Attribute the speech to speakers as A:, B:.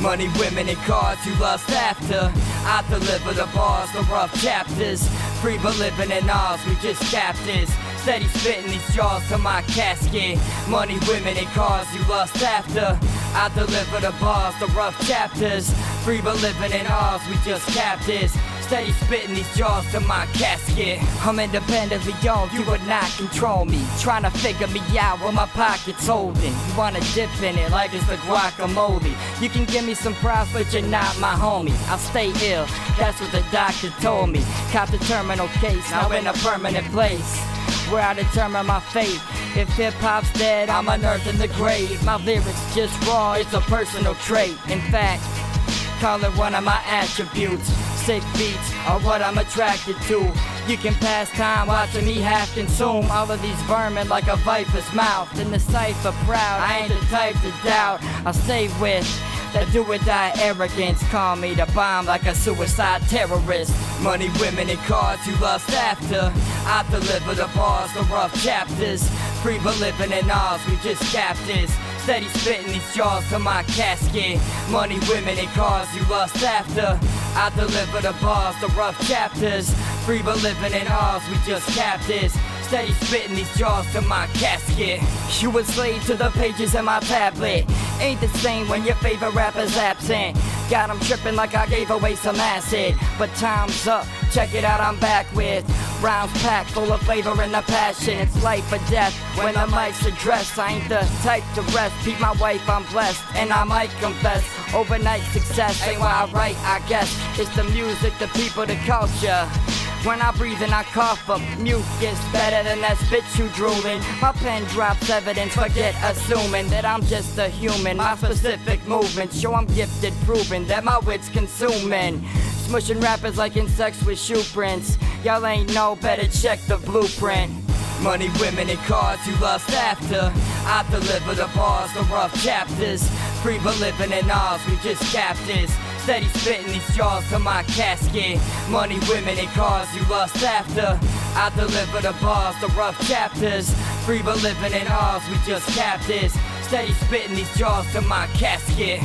A: Money, women, and cars you lust after. I deliver the bars, the rough chapters. Free but living in ours, we just captives. Steady spitting these jaws to my casket. Money, women, and cars you lust after. I deliver the bars, the rough chapters. Free but living in ours, we just captives. Steady spitting these jaws to my casket. I'm independently young, you would not control me. Trying to figure me out what my pocket's holding. You wanna dip in it like it's the guacamole. You can give me some props, but you're not my homie. I'll stay ill, that's what the doctor told me. Cop the terminal case, now in a permanent place. Where I determine my fate. If hip hop's dead, I'm unearthed in the grave. My lyrics just raw, it's a personal trait. In fact, call it one of my attributes. Sick beats are what I'm attracted to. You can pass time watching me half consume all of these vermin like a viper's mouth. In the cipher proud, I ain't the type to doubt. I'll stay with that do or die arrogance. Call me the bomb like a suicide terrorist. Money, women, and cars you lust after. I deliver the bars, the rough chapters. Free but living in ours, we just captives. Steady spitting these jaws to my casket. Money, women, and cars you lust after. I deliver the bars, the rough chapters. Free but living in ours, we just captives. Steady spitting these jaws to my casket. You a slave to the pages in my tablet. Ain't the same when your favorite rapper's absent. Got 'em tripping like I gave away some acid. But time's up, check it out, I'm back with Rhymes packed full of flavor and the passion. It's life or death when the mic's addressed. I ain't the type to rest. Beat my wife, I'm blessed. And I might confess, overnight success ain't why I write, I guess. It's the music, the people, the culture. When I breathe and I cough up mucus better than that spit you drooling. My pen drops evidence, forget assuming that I'm just a human. My specific movements show I'm gifted, proving that my wits consuming. Smushing rappers like insects with shoe prints. Y'all ain't no better, check the blueprint. Money, women, and cars you lust after. I deliver the bars, the rough chapters. Free but living in ours, we just captives. Steady spitting these jaws to my casket. Money, women, and cars you lust after. I deliver the bars, the rough chapters. Free but living in ours, we just captives. Steady spitting these jaws to my casket.